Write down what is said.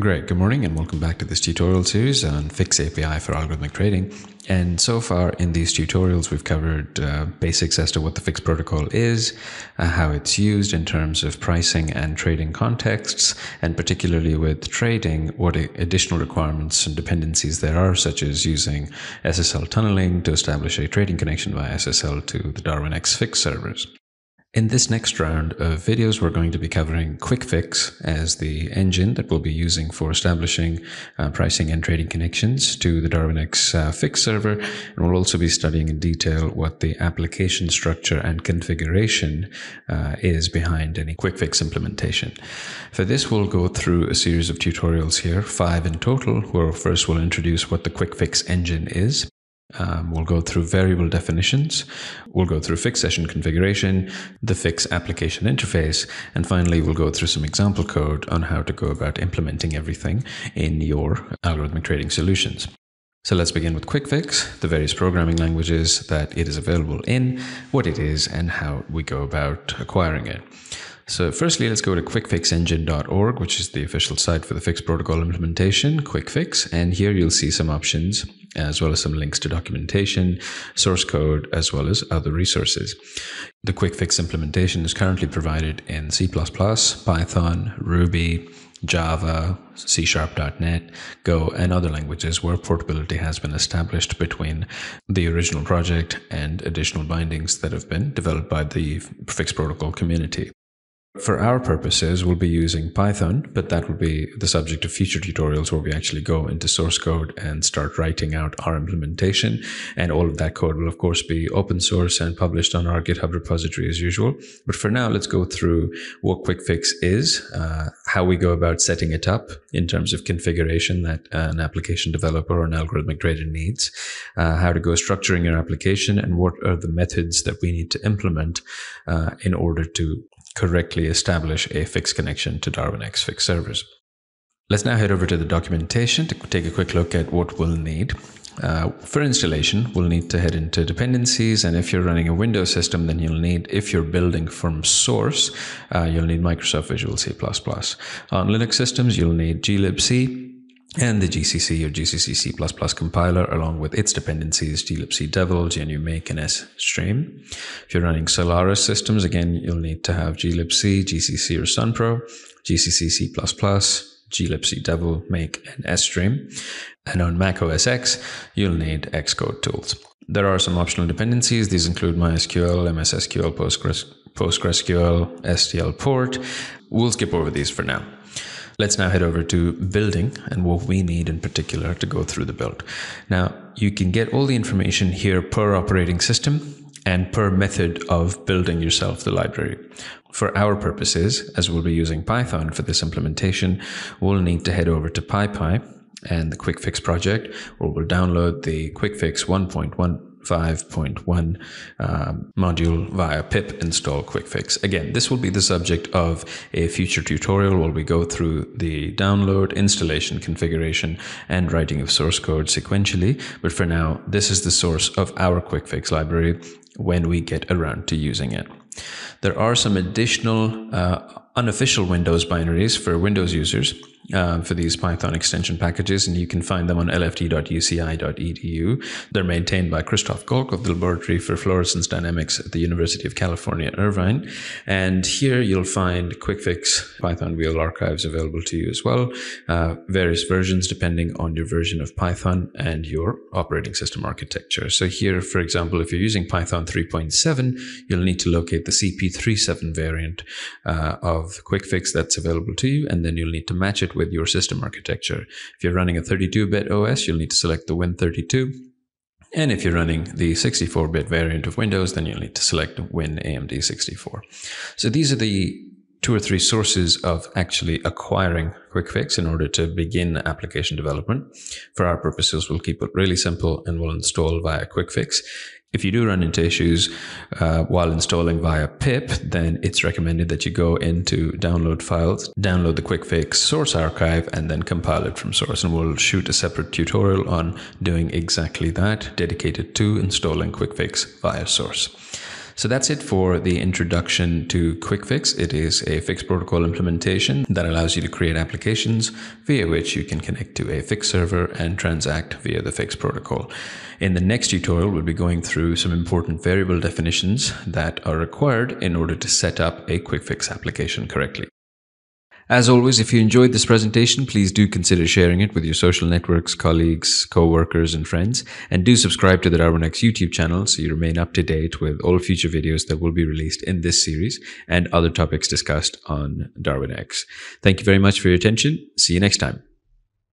Great. Good morning and welcome back to this tutorial series on Fix API for algorithmic trading. And so far in these tutorials, we've covered uh, basics as to what the Fix protocol is, uh, how it's used in terms of pricing and trading contexts, and particularly with trading, what additional requirements and dependencies there are, such as using SSL tunneling to establish a trading connection via SSL to the Darwinex Fix servers. In this next round of videos, we're going to be covering QuickFix as the engine that we'll be using for establishing uh, pricing and trading connections to the Darwinex uh, Fix server. And we'll also be studying in detail what the application structure and configuration uh, is behind any QuickFix implementation. For this, we'll go through a series of tutorials here, five in total, where first we'll introduce what the QuickFix engine is. Um, we'll go through variable definitions. We'll go through fix session configuration, the fix application interface, and finally we'll go through some example code on how to go about implementing everything in your algorithmic trading solutions. So let's begin with QuickFix, the various programming languages that it is available in, what it is, and how we go about acquiring it. So firstly, let's go to quickfixengine.org, which is the official site for the Fix protocol implementation, QuickFix. And here you'll see some options, as well as some links to documentation, source code, as well as other resources. The QuickFix implementation is currently provided in C++, Python, Ruby, Java, C Sharp.net, Go, and other languages where portability has been established between the original project and additional bindings that have been developed by the Fix protocol community. For our purposes, we'll be using Python, but that will be the subject of future tutorials where we actually go into source code and start writing out our implementation. And all of that code will, of course, be open source and published on our GitHub repository as usual. But for now, let's go through what QuickFix is, uh, how we go about setting it up in terms of configuration that an application developer or an algorithmic trader needs, uh, how to go structuring your application, and what are the methods that we need to implement uh, in order to correctly establish a fixed connection to Darwinex fixed servers. Let's now head over to the documentation to take a quick look at what we'll need. Uh, for installation, we'll need to head into dependencies, and if you're running a Windows system, then you'll need, if you're building from source, uh, you'll need Microsoft Visual C++. On Linux systems, you'll need glibc, and the GCC or GCC C++ compiler along with its dependencies glibc devel, GNU make, and SStream. If you're running Solaris systems, again, you'll need to have glibc, GCC or Sunpro, GCC C++, glibc devel, make, and SStream. And on Mac OS X, you'll need Xcode tools. There are some optional dependencies. These include MySQL, MSSQL, Postgres, PostgreSQL, STL port. We'll skip over these for now. Let's now head over to building and what we need in particular to go through the build. Now, you can get all the information here per operating system and per method of building yourself the library. For our purposes, as we'll be using Python for this implementation, we'll need to head over to PyPI and the QuickFix project, where we'll download the QuickFix 1.1 5.1 um, module via pip install quickfix. Again, this will be the subject of a future tutorial where we go through the download, installation, configuration, and writing of source code sequentially. But for now, this is the source of our quickfix library when we get around to using it. There are some additional uh, unofficial Windows binaries for Windows users uh, for these Python extension packages, and you can find them on lfd.uci.edu. They're maintained by Christoph Gohlke of the Laboratory for Fluorescence Dynamics at the University of California, Irvine. And here you'll find QuickFix Python wheel archives available to you as well, uh, various versions depending on your version of Python and your operating system architecture. So here, for example, if you're using Python 3.7, you'll need to locate the CP37 variant uh, of QuickFix that's available to you, and then you'll need to match it with your system architecture. If you're running a 32-bit OS, you'll need to select the Win32. And if you're running the 64-bit variant of Windows, then you'll need to select Win AMD 64. So these are the two or three sources of actually acquiring QuickFix in order to begin application development. For our purposes, we'll keep it really simple and we'll install via QuickFix. If you do run into issues uh, while installing via pip, then it's recommended that you go into download files, download the QuickFix source archive, and then compile it from source. And we'll shoot a separate tutorial on doing exactly that, dedicated to installing QuickFix via source. So that's it for the introduction to QuickFix. It is a Fix protocol implementation that allows you to create applications via which you can connect to a Fix server and transact via the Fix protocol. In the next tutorial, we'll be going through some important variable definitions that are required in order to set up a QuickFix application correctly. As always, if you enjoyed this presentation, please do consider sharing it with your social networks, colleagues, co-workers, and friends. And do subscribe to the Darwinex YouTube channel so you remain up to date with all future videos that will be released in this series and other topics discussed on Darwinex. Thank you very much for your attention. See you next time.